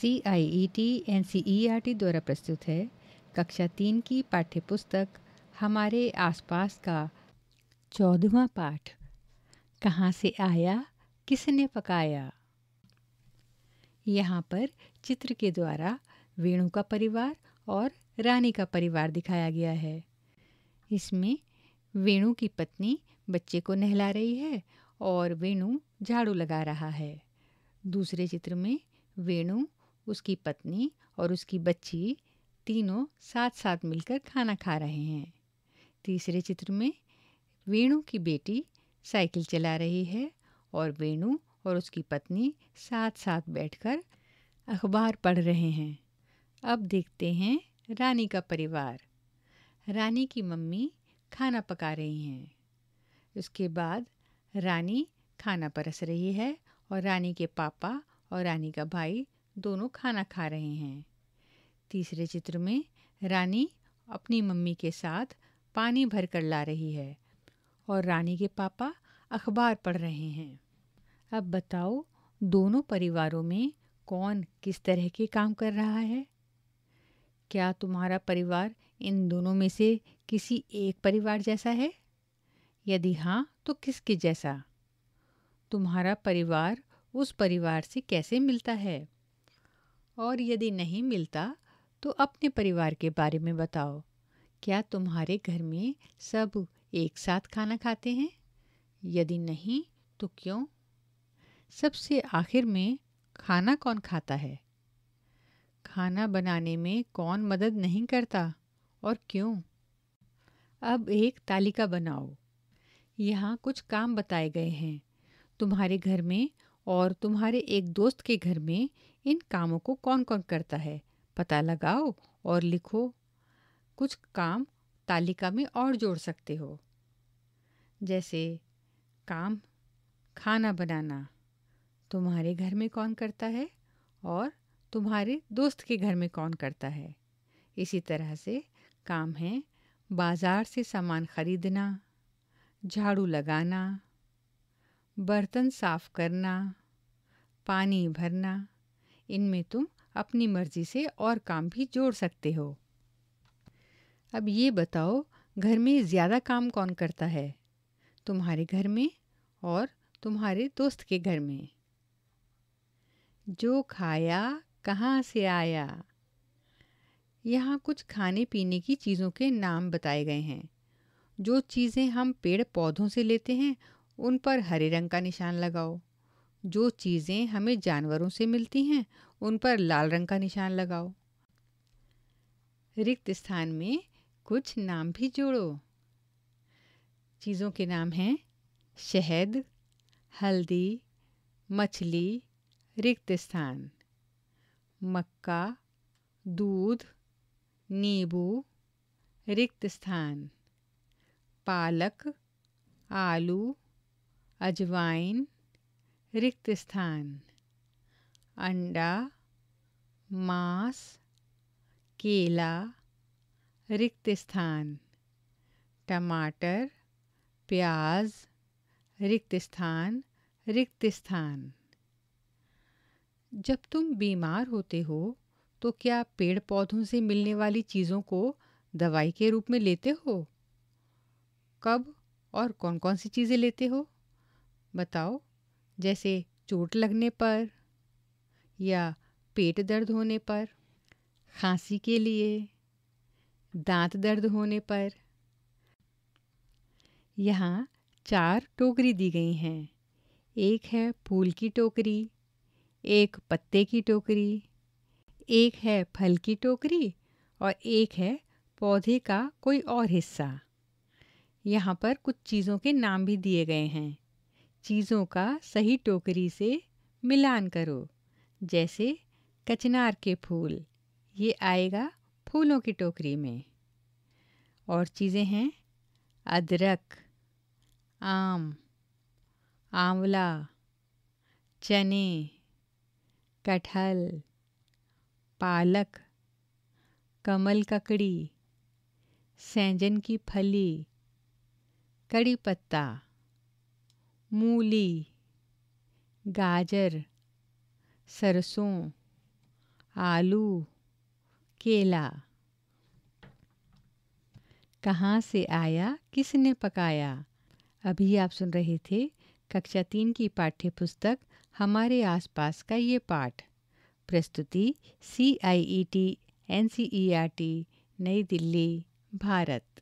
C I E T N C E R T द्वारा प्रस्तुत है। कक्षा तीन की पाठ्य पुस्तक हमारे आसपास का चौदहवा पाठ। कहाँ से आया? किसने पकाया? यहाँ पर चित्र के द्वारा वेणु का परिवार और रानी का परिवार दिखाया गया है। इसमें वेणु की पत्नी बच्चे को नहला रही है और वेणु झाड़ू लगा रहा है। दूसरे चित्र में वेणु उसकी पत्नी और उसकी बच्ची तीनों साथ साथ मिलकर खाना खा रहे हैं। तीसरे चित्र में वेणु की बेटी साइकिल चला रही है और वेणु और उसकी पत्नी साथ साथ बैठकर अखबार पढ़ रहे हैं। अब देखते हैं रानी का परिवार। रानी की मम्मी खाना पका रही हैं। उसके बाद रानी खाना परस रही है और रानी के पापा और रानी का भाई दोनों खाना खा रहे हैं। तीसरे चित्र में रानी अपनी मम्मी के साथ पानी भर कर ला रही है और रानी के पापा अखबार पढ़ रहे हैं। अब बताओ, दोनों परिवारों में कौन किस तरह के काम कर रहा है? क्या तुम्हारा परिवार इन दोनों में से किसी एक परिवार जैसा है? यदि हाँ तो किसके जैसा? तुम्हारा परिवार उस परिवार से कैसे मिलता है? और यदि नहीं मिलता तो अपने परिवार के बारे में बताओ। क्या तुम्हारे घर में सब एक साथ खाना खाते हैं? यदि नहीं तो क्यों? सबसे आखिर में खाना कौन खाता है? खाना बनाने में कौन मदद नहीं करता और क्यों? अब एक तालिका बनाओ। यहाँ कुछ काम बताए गए हैं। तुम्हारे घर में और तुम्हारे एक दोस्त के घर में इन कामों को कौन कौन करता है? पता लगाओ और लिखो। कुछ काम तालिका में और जोड़ सकते हो। जैसे, काम, खाना बनाना। तुम्हारे घर में कौन करता है? और तुम्हारे दोस्त के घर में कौन करता है? इसी तरह से काम है बाज़ार से सामान खरीदना, झाड़ू लगाना, बर्तन साफ़ करना, पानी भरना। इनमें तुम अपनी मर्ज़ी से और काम भी जोड़ सकते हो। अब ये बताओ, घर में ज़्यादा काम कौन करता है? तुम्हारे घर में और तुम्हारे दोस्त के घर में। जो खाया, कहाँ से आया? यहाँ कुछ खाने पीने की चीज़ों के नाम बताए गए हैं। जो चीज़ें हम पेड़ पौधों से लेते हैं, उन पर हरे रंग का निशान लगाओ। जो चीज़ें हमें जानवरों से मिलती हैं, उन पर लाल रंग का निशान लगाओ। रिक्त स्थान में कुछ नाम भी जोड़ो। चीज़ों के नाम हैं, शहद, हल्दी, मछली, रिक्त स्थान। मक्का, दूध, नींबू, रिक्त स्थान। पालक, आलू, अजवाइन रिक्त स्थान अंडा, मांस, केला रिक्त स्थान टमाटर, प्याज रिक्त स्थान रिक्त स्थान जब तुम बीमार होते हो तो क्या पेड़ पौधों से मिलने वाली चीज़ों को दवाई के रूप में लेते हो? कब और कौन कौन सी चीज़ें लेते हो? बताओ। जैसे चोट लगने पर या पेट दर्द होने पर, खांसी के लिए, दांत दर्द होने पर। यहाँ चार टोकरी दी गई हैं। एक है फूल की टोकरी, एक पत्ते की टोकरी, एक है फल की टोकरी और एक है पौधे का कोई और हिस्सा। यहाँ पर कुछ चीज़ों के नाम भी दिए गए हैं। चीज़ों का सही टोकरी से मिलान करो, जैसे कचनार के फूल। ये आएगा फूलों की टोकरी में। और चीज़ें हैं, अदरक, आम, आंवला, चने, कटहल, पालक, कमल ककड़ी, सैंजन की फली, कड़ी पत्ता। मूली, गाजर, सरसों, आलू, केला। कहाँ से आया, किसने पकाया? अभी आप सुन रहे थे कक्षा तीन की पाठ्य पुस्तक हमारे आसपास का ये पाठ। प्रस्तुति C I E T N C E R T Nai Delhi, Bharat.